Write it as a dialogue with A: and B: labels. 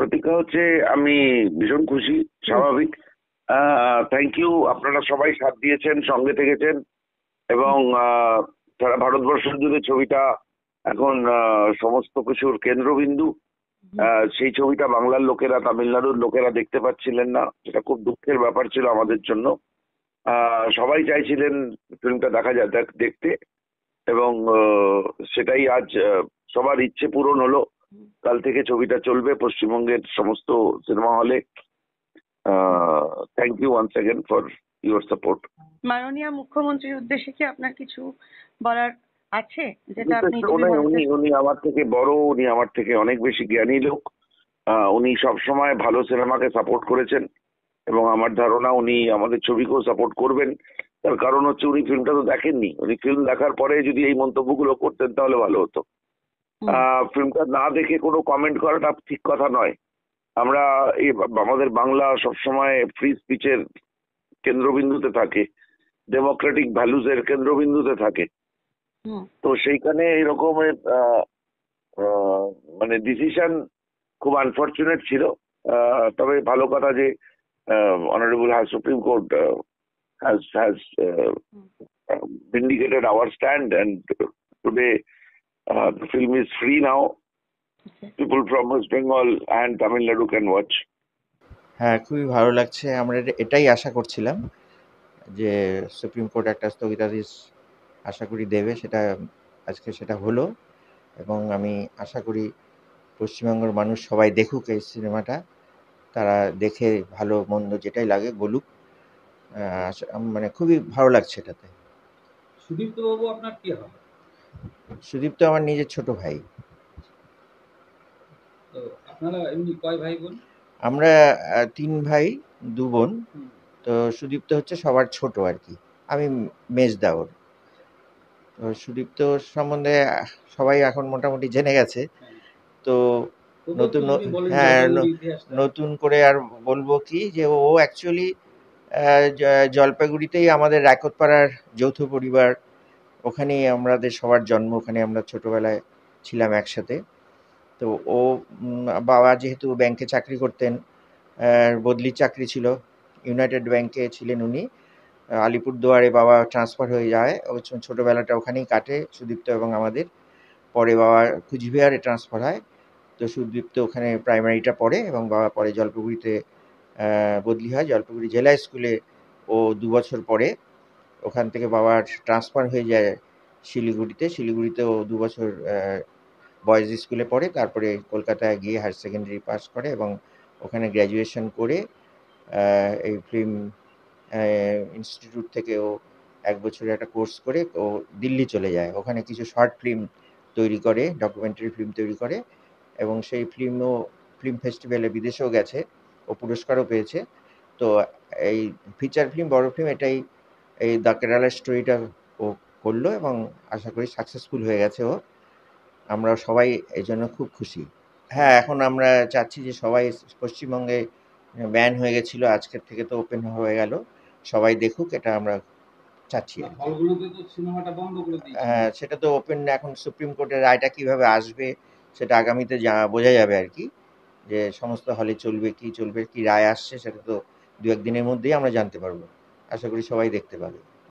A: প্রতিজ্ঞা হচ্ছে আমি ভীষণ খুশি, স্বাভাবিক। থ্যাংক ইউ আপনারা সবাই সাথ দিয়েছেন, সঙ্গে থেকেছেন এবং সারা ভারতবর্ষ জুড়ে ছবিটা এখন সমস্ত কিছুর কেন্দ্রবিন্দু। সেই ছবিটা বাংলার লোকেরা, তামিলনাড়ুর লোকেরা দেখতে পাচ্ছিলেন না। সেটা খুব দুঃখের ব্যাপার ছিল আমাদের জন্য। সবাই চাইছিলেন ফিল্মটা দেখা যায় দেখতে। এবং সেটাই আজ সবার ইচ্ছে পূরণ হলো। কাল থেকে ছবিটা চলবে পশ্চিমবঙ্গের সমস্ত সিনেমা হলে। Thank you once again for your support
B: মাননীয় মুখ্যমন্ত্রীর উদ্দেশ্যে কি আপনার কিছু বলার আছে যেটা আপনি
A: উনি উনি আমার থেকে বড় উনি আমার থেকে অনেক বেশি জ্ঞানী লোক। উনি সবসময় ভালো সিনেমাকে সাপোর্ট করেছেন এবং আমার ধারণা উনি আমাদের ছবিকেও সাপোর্ট করবেন। তার কারণ হচ্ছে উনি ফিল্মটা তো দেখেননি। উনি ফিল্ম দেখার পরে যদি এই মন্তব্যগুলো করতেন তাহলে ভালো হতো। ফিল্মটা না দেখে কোনো কমেন্ট করাটা ঠিক কথা নয়। আমরা এই আমাদের বাংলা সবসময় ফ্রি স্পিচের কেন্দ্রবিন্দুতে থাকে ডেমোক্রেটিক ভ্যালুজের কেন্দ্রবিন্দুতে থাকে। তো সেইখানে এরকমের মানে ডিসিশন খুব আনফর্চুনেট ছিল। তবে ভালো কথা যে honourable high supreme court has has vindicated our stand and today uh, the film is free now.
B: Okay.
A: people from West Bengal and Tamil Nadu can watch.
C: হ্যাঁ খুবই ভালো লাগছে। আমরা এটাই আশা করছিলাম যে সুপ্রিম কোর্ট একটা স্থগিতাদেশ আশা করি দেবে সেটা আজকে সেটা হলো। এবং আমি আশা করি পশ্চিমবঙ্গের মানুষ সবাই দেখুক এই সিনেমাটা। তারা দেখে ভালো মন্দ যেটাই লাগে বলুক। আশা- মানে খুবই ভালো লাগছে এটাতে।
D: সুদীপ্ত বাবু আপনার কি হয়
C: সুদীপ তো আমার নিজের ছোট ভাই।
D: তো আপনারা এমনি কয় ভাই বোন?
C: আমরা তিন ভাই দু বোন। তো সুদীপ্ত হচ্ছে সবার ছোট আর কি। আমি মেজদা ওর তো সুদীপ্ত সম্বন্ধে সবাই এখন মোটামুটি জেনে গেছে। তো নতুন হ্যাঁ। নতুন করে আর বলব কি যে ও অ্যাকচুয়ালি জলপাইগুড়িতেই আমাদের রায়কোটপাড়ার যৌথ পরিবার ওখানেই আমাদের সবার জন্ম ওখানে আমরা ছোটবেলায় ছিলাম একসাথে। তো ও বাবা যেহেতু ব্যাংকে চাকরি করতেন আহ, বদলির চাকরি ছিল। ইউনাইটেড ব্যাংকে ছিলেন উনি। আলিপুরদুয়ারে বাবা ট্রান্সফার হয়ে যায়। ছোটবেলাটা ওখানেই কাটে সুদীপ্ত এবং আমাদের। পরে বাবা কুচবিহারে ট্রান্সফার হয়। তো সুদীপ্ত ওখানে প্রাইমারিটা পড়ে এবং বাবা পরে জলপাইগুড়িতে বদলি হয়। জলপাইগুড়ি জেলা স্কুলে ও দু বছর পরে ওখান থেকে বাবার ট্রান্সফার হয়ে যায় শিলিগুড়িতে। শিলিগুড়িতে ও দু বছর বয়েজ স্কুলে পড়ে, তারপরে কলকাতায় গিয়ে হায়ার সেকেন্ডারি পাস করে এবং ওখানে গ্র্যাজুয়েশন করে এই ফিল্ম ইনস্টিটিউট থেকে ও এক বছরের একটা কোর্স করে ও দিল্লি চলে যায়। ওখানে কিছু শর্ট ফিল্ম তৈরি করে ডকুমেন্টারি ফিল্ম তৈরি করে এবং সেই ফিল্মও ফিল্ম ফেস্টিভ্যালে বিদেশেও গেছে। ও পুরস্কারও পেয়েছে। তো এই ফিচার ফিল্ম বড় ফিল্ম এটাই এই দ্য কেরালা স্টোরিটা ও করল এবং আশা করি সাকসেসফুল হয়ে গেছে ও। আমরা সবাই এই জন্য খুব খুশি। হ্যাঁ এখন আমরা চাচ্ছি যে সবাই পশ্চিমবঙ্গে ব্যান হয়ে গেছিল আজকের থেকে তো ওপেন হয়ে গেল। সবাই দেখুক এটা আমরা চাচ্ছি হ্যাঁ সেটা তো ওপেন এখন সুপ্রিম কোর্টের রায়টা কীভাবে আসবে সেটা আগামীতে যা বোঝা যাবে আর কি। যে সমস্ত হলে চলবে কি চলবে কি রায় আসছে সেটা তো দু একদিনের মধ্যেই আমরা জানতে পারব। আশা করি সবাই দেখতে পাবে।